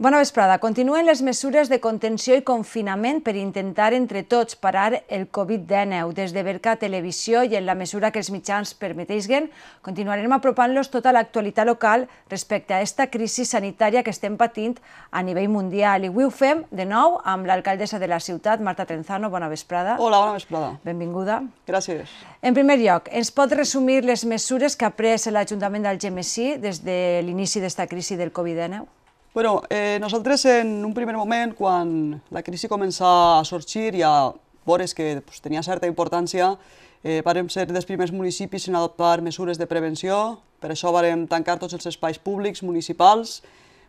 Bona vesprada. Continuen les mesures de contenció i confinament per intentar entre tots parar el Covid-19. Des de Berca Televisió i en la mesura que els mitjans permeteixen, continuarem apropant-los tota l'actualitat local respecte a aquesta crisi sanitària que estem patint a nivell mundial. I avui ho fem de nou amb l'alcaldessa de la ciutat, Marta Trenzano. Bona vesprada. Hola, bona vesprada. Benvinguda. Gràcies. En primer lloc, ens pot resumir les mesures que ha pres l'Ajuntament d'Algemesí des de l'inici d'esta crisi del Covid-19? Bueno, eh, nosaltres en un primer moment, quan la crisi comença a sorgir i a veure que pues, tenia certa importància, eh, vam ser dels primers municipis en adoptar mesures de prevenció, per això vam tancar tots els espais públics municipals,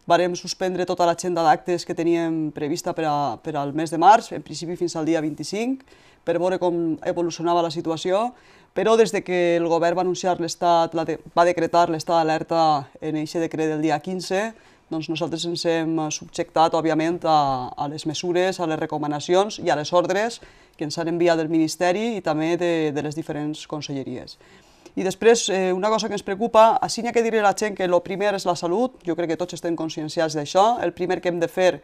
vam suspendre tota l'agenda d'actes que teníem prevista per, a, per al mes de març, en principi fins al dia 25, per veure com evolucionava la situació, però des de que el govern va anunciar l'estat, va decretar l'estat d'alerta en aquest decret del dia 15, doncs nosaltres ens hem subjectat, òbviament, a, a les mesures, a les recomanacions i a les ordres que ens han enviat del Ministeri i també de, de les diferents conselleries. I després, eh, una cosa que ens preocupa, així n'hi ha que dir a la gent que el primer és la salut, jo crec que tots estem conscienciats d'això, el primer que hem de fer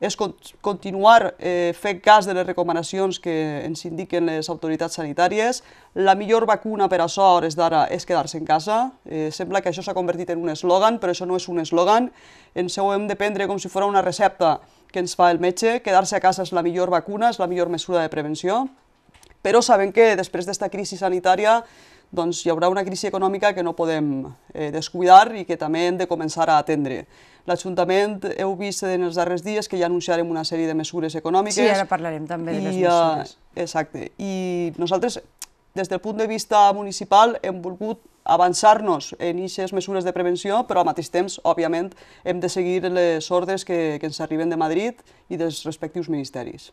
és continuar eh, fent cas de les recomanacions que ens indiquen les autoritats sanitàries. La millor vacuna per a això, a hores d'ara, és quedar-se en casa. Eh, sembla que això s'ha convertit en un eslògan, però això no és un eslògan. Ens ho hem de prendre com si fos una recepta que ens fa el metge. Quedar-se a casa és la millor vacuna, és la millor mesura de prevenció. Però sabem que després d'esta crisi sanitària doncs hi haurà una crisi econòmica que no podem eh, descuidar i que també hem de començar a atendre. L'Ajuntament heu vist en els darrers dies que ja anunciarem una sèrie de mesures econòmiques. Sí, ara parlarem també de les mesures. Uh, exacte. I nosaltres, des del punt de vista municipal, hem volgut avançar-nos en aquestes mesures de prevenció, però al mateix temps, òbviament, hem de seguir les ordres que, que ens arriben de Madrid i dels respectius ministeris.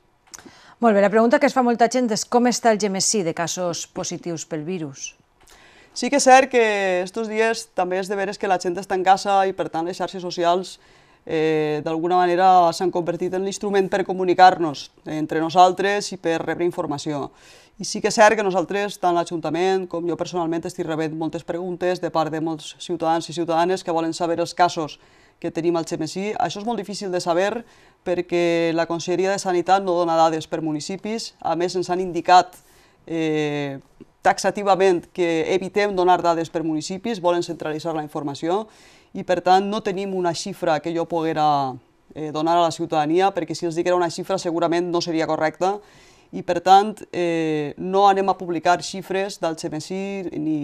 Molt bé, la pregunta que es fa molta gent és com està el Gemessí de casos positius pel virus? Sí que és cert que aquests dies també és de veres que la gent està en casa i per tant les xarxes socials eh, d'alguna manera s'han convertit en l'instrument per comunicar-nos entre nosaltres i per rebre informació. I sí que és cert que nosaltres, tant l'Ajuntament com jo personalment, estic rebent moltes preguntes de part de molts ciutadans i ciutadanes que volen saber els casos que tenim al XMSI. Això és molt difícil de saber perquè la Conselleria de Sanitat no dona dades per municipis. A més, ens han indicat eh, taxativament que evitem donar dades per municipis, volen centralitzar la informació i per tant no tenim una xifra que jo poguera eh, donar a la ciutadania perquè si els diguera una xifra segurament no seria correcta i per tant eh, no anem a publicar xifres del CMSI ni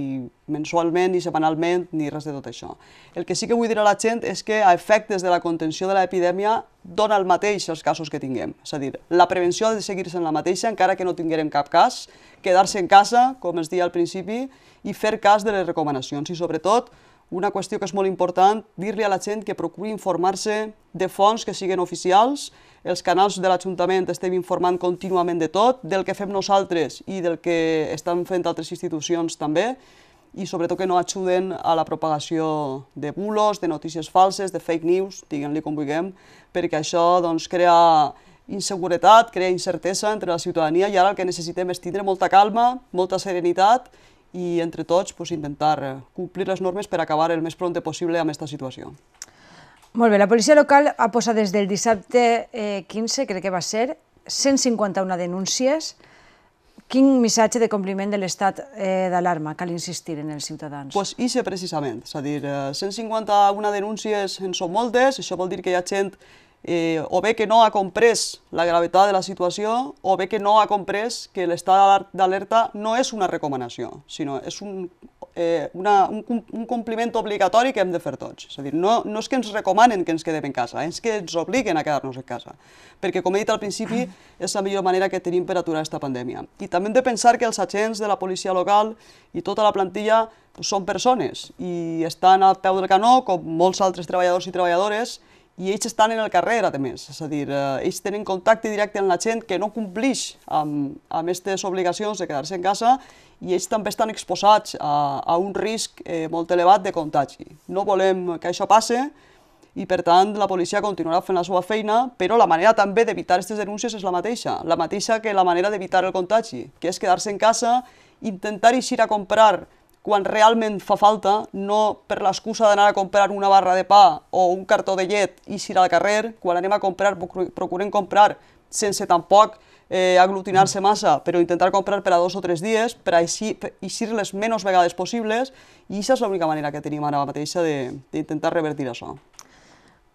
mensualment, ni setmanalment, ni res de tot això. El que sí que vull dir a la gent és que a efectes de la contenció de l'epidèmia dona el mateix els casos que tinguem. És a dir, la prevenció ha de seguir sent la mateixa encara que no tinguérem cap cas, quedar-se en casa, com es deia al principi, i fer cas de les recomanacions. I sobretot, una qüestió que és molt important, dir-li a la gent que procuri informar-se de fonts que siguin oficials els canals de l'Ajuntament estem informant contínuament de tot, del que fem nosaltres i del que estan fent altres institucions també, i sobretot que no ajuden a la propagació de bulos, de notícies falses, de fake news, diguem-li com vulguem, perquè això doncs, crea inseguretat, crea incertesa entre la ciutadania i ara el que necessitem és tindre molta calma, molta serenitat i entre tots pues, intentar complir les normes per acabar el més prompte possible amb aquesta situació. Molt bé, la policia local ha posat des del dissabte eh, 15, crec que va ser, 151 denúncies. Quin missatge de compliment de l'estat eh, d'alarma cal insistir en els ciutadans? Pues ixe precisament, és a dir, 151 denúncies en són moltes, això vol dir que hi ha gent eh, o bé que no ha comprès la gravetat de la situació o bé que no ha comprès que l'estat d'alerta no és una recomanació, sinó és un, eh, una, un, un compliment obligatori que hem de fer tots. És a dir, no, no és que ens recomanen que ens quedem en casa, és que ens obliguen a quedar-nos en casa. Perquè, com he dit al principi, és la millor manera que tenim per aturar aquesta pandèmia. I també hem de pensar que els agents de la policia local i tota la plantilla pues, són persones i estan al peu del canó, com molts altres treballadors i treballadores, i ells estan en el carrer, a més, és a dir, eh, ells tenen contacte directe amb la gent que no complix amb, aquestes obligacions de quedar-se en casa i ells també estan exposats a, a un risc eh, molt elevat de contagi. No volem que això passe i, per tant, la policia continuarà fent la seva feina, però la manera també d'evitar aquestes denúncies és la mateixa, la mateixa que la manera d'evitar el contagi, que és quedar-se en casa, intentar eixir a comprar quan realment fa falta, no per l'excusa d'anar a comprar una barra de pa o un cartó de llet i ir al carrer, quan anem a comprar, procurem comprar sense tampoc eh, aglutinar-se massa, però intentar comprar per a dos o tres dies, per a eixir les menys vegades possibles, i aquesta és l'única manera que tenim ara mateixa d'intentar revertir això.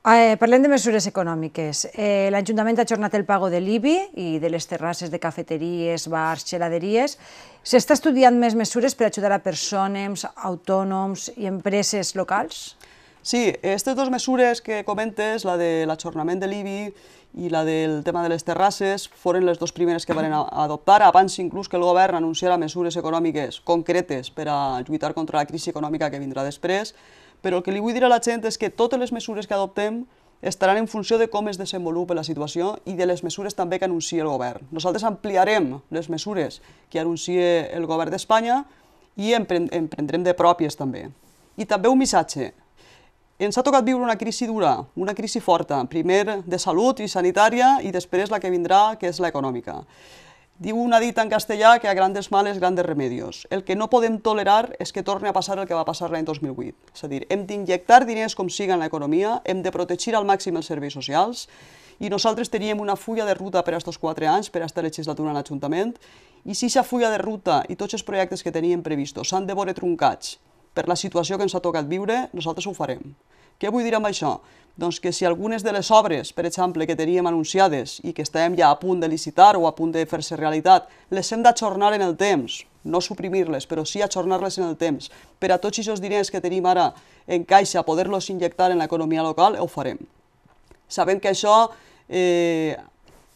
Eh, parlem de mesures econòmiques. Eh, L'Ajuntament ha ajornat el pago de l'IBI i de les terrasses de cafeteries, bars, geladeries. S'està estudiant més mesures per ajudar a persones, autònoms i empreses locals? Sí, aquestes dues mesures que comentes, la de l'ajornament de l'IBI i la del tema de les terrasses, foren les dues primeres que van adoptar, abans inclús que el govern anunciara mesures econòmiques concretes per a lluitar contra la crisi econòmica que vindrà després, però el que li vull dir a la gent és que totes les mesures que adoptem estaran en funció de com es desenvolupa la situació i de les mesures també que anuncia el govern. Nosaltres ampliarem les mesures que anuncia el govern d'Espanya i en, en prendrem de pròpies també. I també un missatge, ens ha tocat viure una crisi dura, una crisi forta, primer de salut i sanitària i després la que vindrà, que és l'econòmica. Diu una dita en castellà que a grandes males, grandes remedios. El que no podem tolerar és que torni a passar el que va passar l'any 2008. És a dir, hem d'injectar diners com siga en l'economia, hem de protegir al màxim els serveis socials i nosaltres teníem una fulla de ruta per a aquests quatre anys, per a aquesta legislatura en l'Ajuntament, i si aquesta fulla de ruta i tots els projectes que teníem previstos s'han de veure truncats per la situació que ens ha tocat viure, nosaltres ho farem. Què vull dir amb això? Doncs que si algunes de les obres, per exemple, que teníem anunciades i que estem ja a punt de licitar o a punt de fer-se realitat, les hem d'ajornar en el temps, no suprimir-les, però sí ajornar-les en el temps. Per a tots aquests diners que tenim ara en caixa, poder-los injectar en l'economia local, ho farem. Sabem que això eh,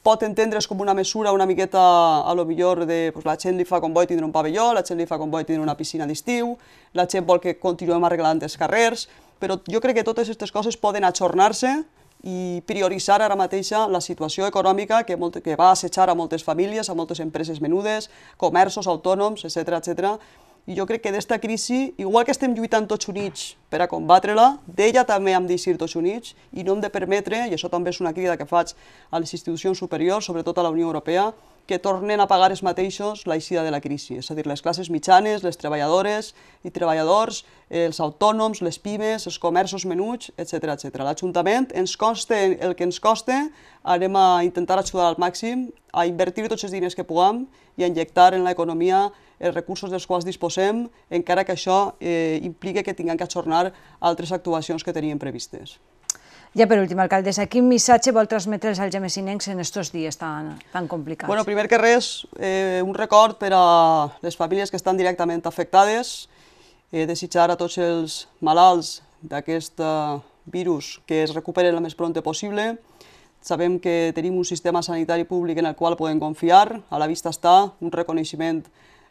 pot entendre's com una mesura una miqueta, a lo millor, de pues, la gent li fa com tindre un pavelló, la gent li fa com tindre una piscina d'estiu, la gent vol que continuem arreglant els carrers, però jo crec que totes aquestes coses poden ajornar-se i prioritzar ara mateixa la situació econòmica que, molt, que va assetjar a moltes famílies, a moltes empreses menudes, comerços autònoms, etc etc i jo crec que d'esta crisi, igual que estem lluitant tots units per a combatre-la, d'ella també hem d'eixir tots units i no hem de permetre, i això també és una crida que faig a les institucions superiors, sobretot a la Unió Europea, que tornen a pagar els mateixos l'eixida de la crisi, és a dir, les classes mitjanes, les treballadores i treballadors, els autònoms, les pimes, els comerços menuts, etc etc. L'Ajuntament ens costa el que ens costa, anem a intentar ajudar al màxim, a invertir tots els diners que puguem i a injectar en l'economia els recursos dels quals disposem, encara que això eh, implica que tinguem que ajornar altres actuacions que teníem previstes. Ja per últim, alcaldessa, quin missatge vol transmetre als algemesinencs en aquests dies tan, tan complicats? Bueno, primer que res, eh, un record per a les famílies que estan directament afectades, eh, desitjar a tots els malalts d'aquest eh, virus que es recuperen el més prompte possible. Sabem que tenim un sistema sanitari públic en el qual podem confiar, a la vista està un reconeixement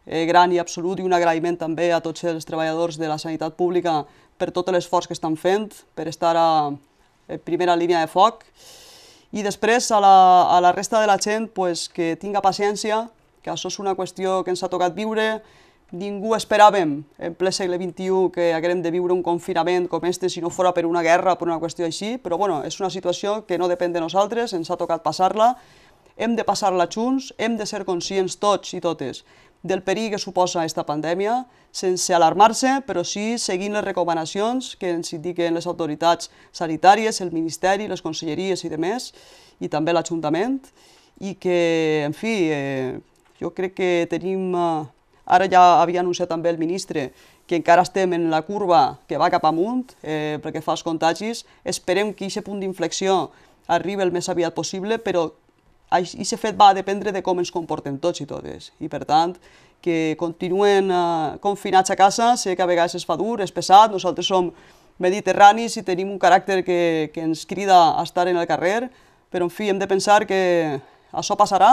eh, gran i absolut i un agraïment també a tots els treballadors de la sanitat pública per tot l'esforç que estan fent, per estar a primera línia de foc. I després a la, a la resta de la gent pues, que tinga paciència, que això és una qüestió que ens ha tocat viure, ningú esperàvem en ple segle XXI que haguem de viure un confinament com este si no fora per una guerra, per una qüestió així, però bueno, és una situació que no depèn de nosaltres, ens ha tocat passar-la, hem de passar-la junts, hem de ser conscients tots i totes del perill que suposa aquesta pandèmia, sense alarmar-se, però sí seguint les recomanacions que ens indiquen les autoritats sanitàries, el Ministeri, les conselleries i demés, i també l'Ajuntament, i que, en fi, eh, jo crec que tenim... Eh, ara ja havia anunciat també el ministre que encara estem en la curva que va cap amunt eh, perquè fa els contagis. Esperem que aquest punt d'inflexió arribi el més aviat possible, però aquest fet va dependre de com ens comportem tots i totes. I per tant, que continuen eh, confinats a casa, sé que a vegades es fa dur, és pesat, nosaltres som mediterranis i tenim un caràcter que, que ens crida a estar en el carrer, però en fi, hem de pensar que això passarà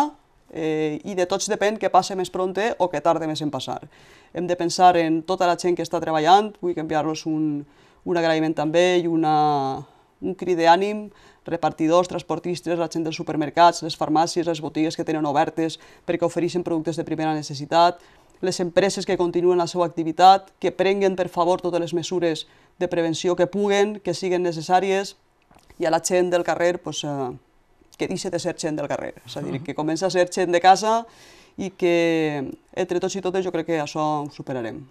eh, i de tots depèn que passe més pronte o que tarde més en passar. Hem de pensar en tota la gent que està treballant, vull enviar-los un, un agraïment també i una, un crit d'ànim repartidors, transportistes, la gent dels supermercats, les farmàcies, les botigues que tenen obertes perquè ofereixen productes de primera necessitat, les empreses que continuen la seva activitat, que prenguen per favor totes les mesures de prevenció que puguen, que siguin necessàries, i a la gent del carrer pues, eh, que deixi de ser gent del carrer, és a dir, que comença a ser gent de casa i que entre tots i totes jo crec que això ho superarem.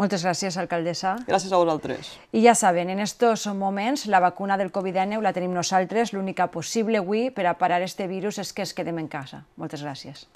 Moltes gràcies, alcaldessa. Gràcies a vosaltres. I ja saben, en estos moments la vacuna del Covid-19 la tenim nosaltres, l'única possible avui per a parar este virus és que es quedem en casa. Moltes gràcies.